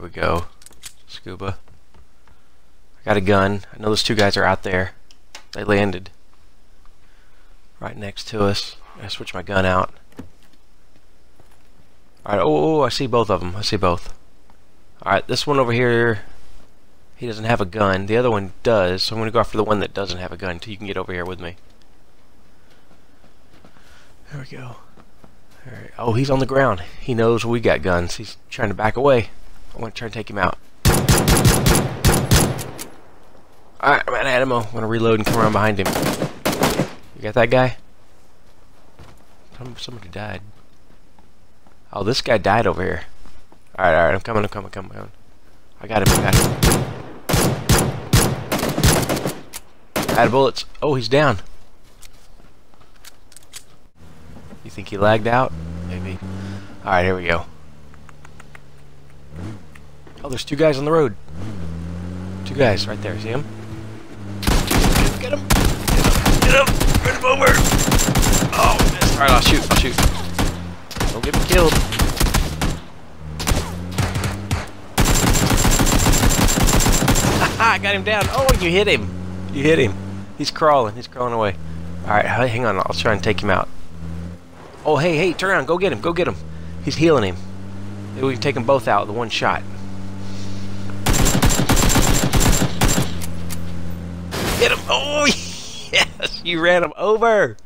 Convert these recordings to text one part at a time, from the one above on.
There we go. Scuba. I got a gun. I know those two guys are out there. They landed right next to us. I switch my gun out. Alright, oh, oh, oh, I see both of them. I see both. Alright, this one over here, he doesn't have a gun. The other one does, so I'm going to go after the one that doesn't have a gun until you can get over here with me. There we go. Alright, oh, he's on the ground. He knows we got guns. He's trying to back away. I want to try and take him out. Alright, I'm out of ammo. I'm to reload and come around behind him. You got that guy? Somebody died. Oh, this guy died over here. Alright, alright, I'm coming, I'm coming, I'm coming. I got him, I got him. Out of bullets. Oh, he's down. You think he lagged out? Maybe. Alright, here we go. Oh, there's two guys on the road. Two guys right there. See him? Get him! Get him! Get him! Run him over! Oh, missed. Alright, I'll shoot. I'll shoot. Don't get me killed. I got him down. Oh, you hit him. You hit him. He's crawling. He's crawling away. Alright, hang on. I'll try and take him out. Oh, hey, hey, turn around. Go get him. Go get him. He's healing him. Maybe we can take them both out with one shot. Get him. Oh, yes. You ran him over.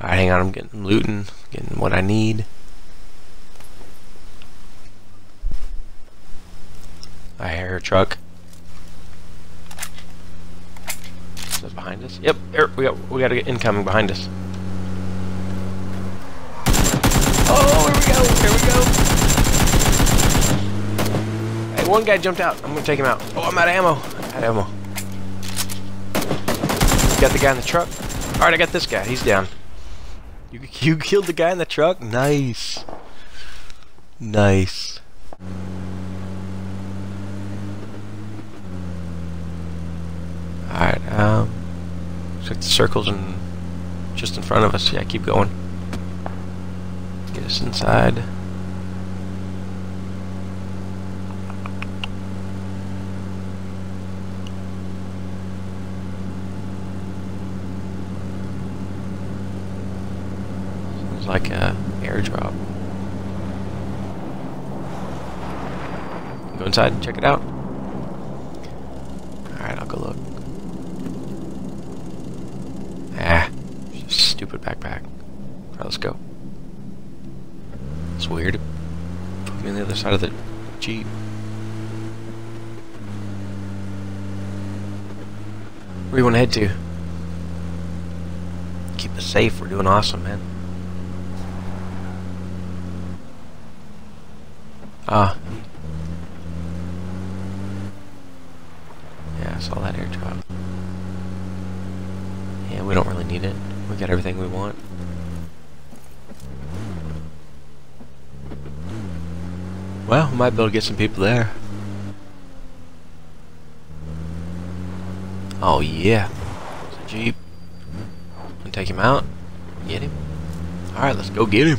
Alright, hang on. I'm getting looting. Getting what I need. I hear a truck. Is that behind us? Yep, we got we got get incoming behind us. Oh, here we go, here we go. Hey, one guy jumped out. I'm gonna take him out. Oh, I'm out of ammo. Out of ammo. got the guy in the truck. All right, I got this guy. He's down. You you killed the guy in the truck. Nice. Nice. Alright, um, check the circles and just in front of us. Yeah, keep going. Get us inside. Like a airdrop. Go inside and check it out. Alright, I'll go look. Ah, stupid backpack. Alright, let's go. It's weird. Put me on the other side of the Jeep. Where do you want to head to? Keep us safe. We're doing awesome, man. Ah. Yeah, I saw that airdrop. Yeah, we don't really need it. We got everything we want. Well, we might be able to get some people there. Oh yeah. It's a Jeep. Gonna take him out. Get him. Alright, let's go get him.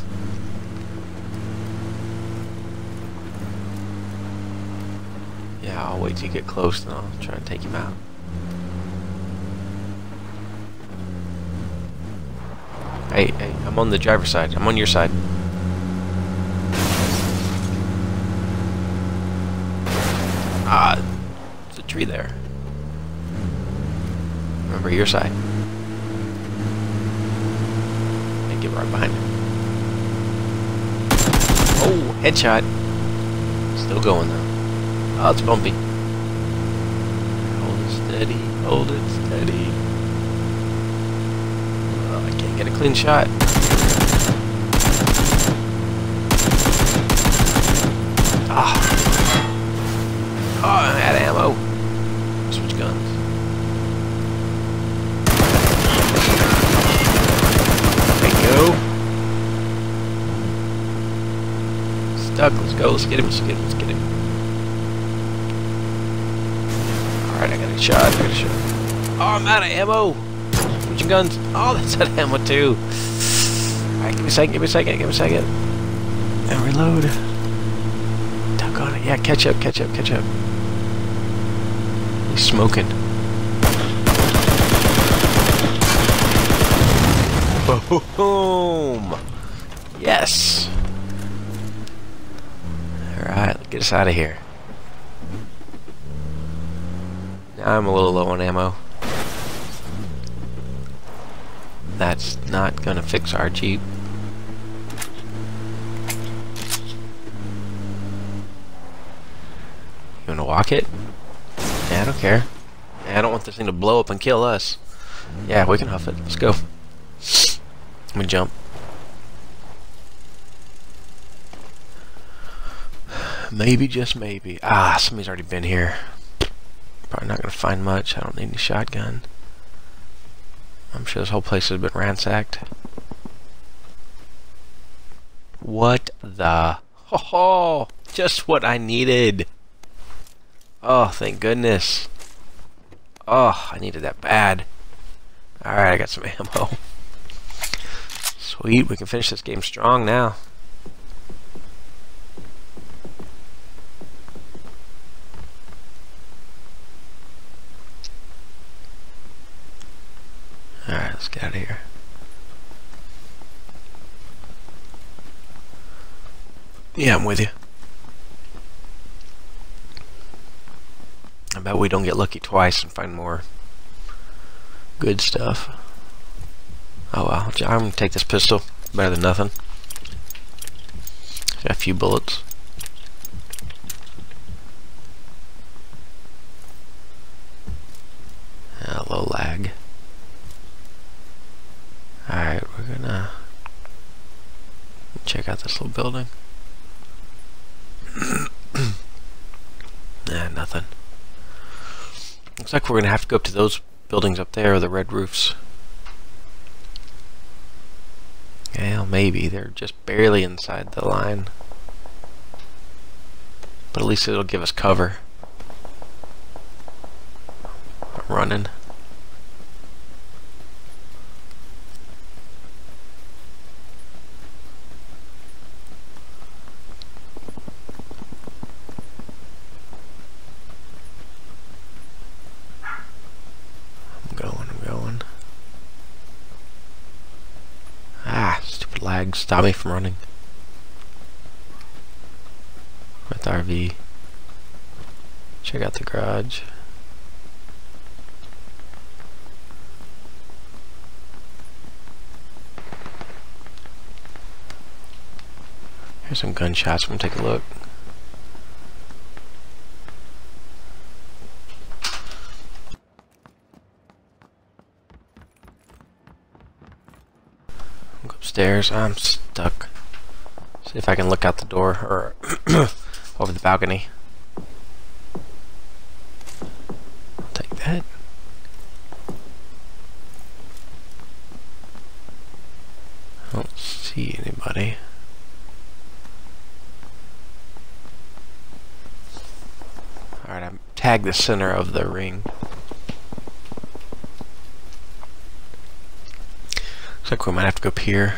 Yeah, I'll wait till you get close and I'll try and take him out. Hey, hey, I'm on the driver's side. I'm on your side. Ah, there's a tree there. Remember your side. And get right behind him. Oh, headshot. Still going though. Oh, it's bumpy. Steady. Hold it steady. I can't get a clean shot. Ah. Oh, I'm out of ammo. Switch guns. There you go. Stuck. Let's go. Let's get him. Let's get him. Let's get him. A shot. A shot. Oh, I'm out of ammo. Switching guns. Oh, that's that ammo too. Alright, give me a second, give me a second, give me a second. And reload. Duck on it. Yeah, catch up, catch up, catch up. He's smoking. Boom! Yes! Alright, get us out of here. Now I'm a little low on ammo. That's not gonna fix our Jeep. You wanna walk it? Yeah, I don't care. I don't want this thing to blow up and kill us. Yeah, we can huff it. Let's go. Let me jump. Maybe, just maybe. Ah, somebody's already been here. Probably not going to find much. I don't need any shotgun. I'm sure this whole place has been ransacked. What the? Oh, just what I needed. Oh, thank goodness. Oh, I needed that bad. Alright, I got some ammo. Sweet, we can finish this game strong now. Alright, let's get out of here. Yeah, I'm with you. I bet we don't get lucky twice and find more good stuff. Oh well, I'm gonna take this pistol. Better than nothing. Got a few bullets. Yeah, low lag. Alright, we're gonna check out this little building. nah, nothing. Looks like we're gonna have to go up to those buildings up there, the red roofs. Well, maybe. They're just barely inside the line. But at least it'll give us cover. I'm running. Stop me from running. With RV. Check out the garage. Here's some gunshots. We'll take a look. Upstairs. I'm stuck. See if I can look out the door or over the balcony. Take that. I don't see anybody. Alright, I'm tag the center of the ring. Looks like we might have to go up here.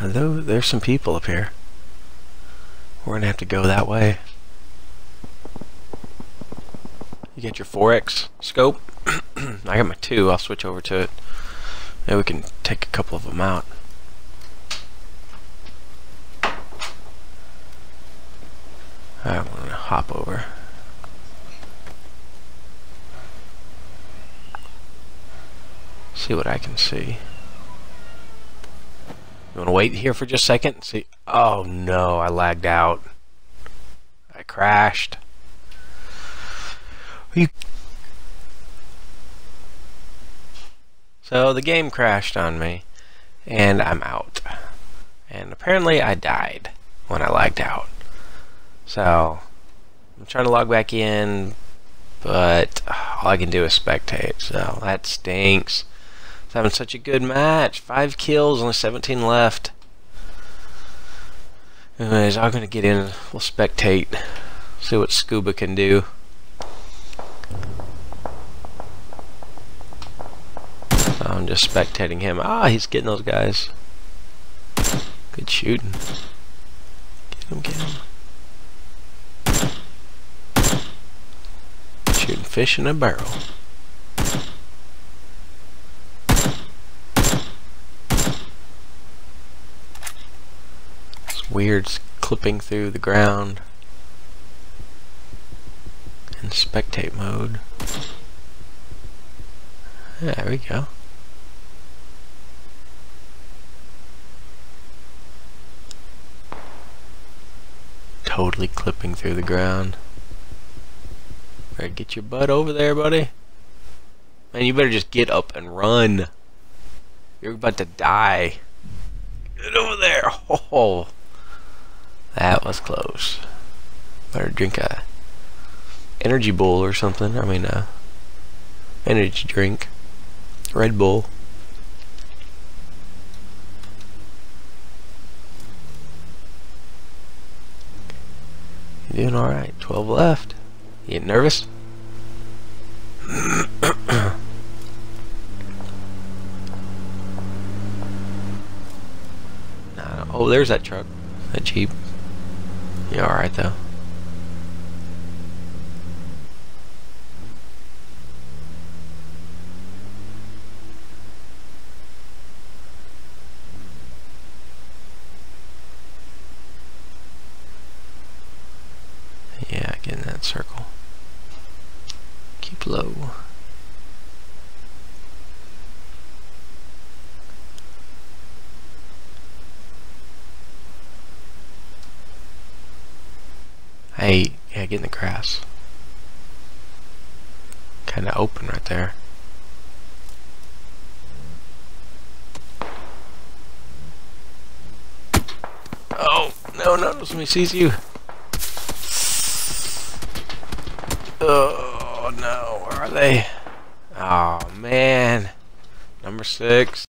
Although there's some people up here. We're gonna have to go that way. You get your 4X scope. I got my 2. I'll switch over to it. Maybe we can take a couple of them out. I'm gonna hop over. See what I can see. Want to wait here for just a second? See? Oh no, I lagged out. I crashed. So the game crashed on me, and I'm out. And apparently I died when I lagged out. So, I'm trying to log back in, but all I can do is spectate, so that stinks having such a good match. Five kills, only 17 left. Anyways, I'm going to get in. We'll spectate. See what Scuba can do. I'm just spectating him. Ah, he's getting those guys. Good shooting. Get him, get him. Shooting fish in a barrel. Weird clipping through the ground in spectate mode. There we go. Totally clipping through the ground. Better get your butt over there, buddy. Man, you better just get up and run. You're about to die. Get over there. Oh, that was close. Better drink a energy bowl or something. I mean, a energy drink. Red Bull. Doing alright. 12 left. You getting nervous? oh, there's that truck. That Jeep. You alright though? Yeah, get in that circle. Keep low. Hey, yeah, get in the grass. Kinda open right there. Oh, no, no, somebody sees you. Oh no, where are they? Oh man. Number six.